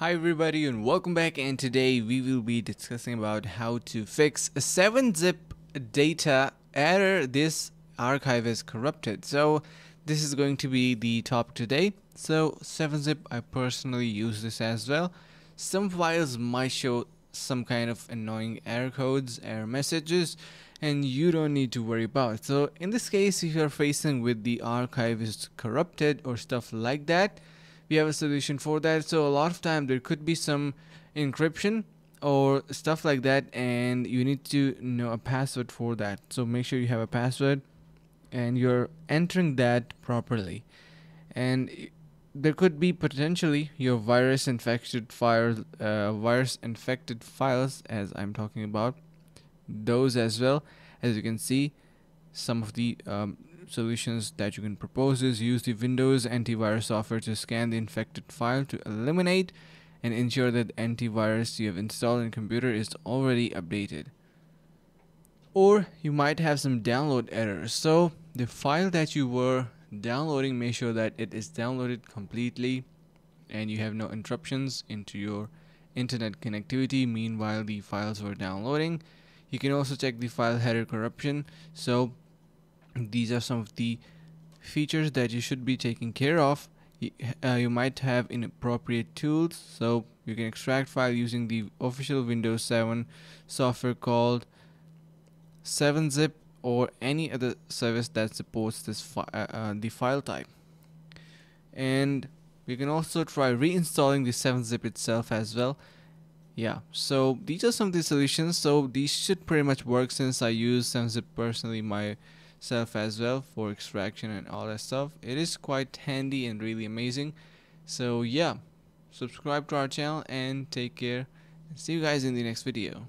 Hi everybody and welcome back and today we will be discussing about how to fix a 7-zip data error this archive is corrupted. So this is going to be the topic today. So 7-zip I personally use this as well. Some files might show some kind of annoying error codes, error messages and you don't need to worry about it. So in this case if you're facing with the archive is corrupted or stuff like that we have a solution for that. So a lot of time there could be some encryption or stuff like that and you need to know a password for that. So make sure you have a password and you're entering that properly. And there could be potentially your virus infected files uh, virus infected files as I'm talking about those as well. As you can see some of the um, solutions that you can propose is use the Windows antivirus software to scan the infected file to eliminate and ensure that antivirus you have installed in computer is already updated. Or you might have some download errors. So the file that you were downloading, make sure that it is downloaded completely and you have no interruptions into your internet connectivity meanwhile the files were downloading. You can also check the file header corruption. So these are some of the features that you should be taking care of. Uh, you might have inappropriate tools so you can extract file using the official Windows 7 software called 7zip or any other service that supports this fi uh, uh, the file type. And you can also try reinstalling the 7zip itself as well. Yeah so these are some of the solutions. So these should pretty much work since I use 7zip personally. My self as well for extraction and all that stuff. It is quite handy and really amazing. So yeah. Subscribe to our channel and take care. See you guys in the next video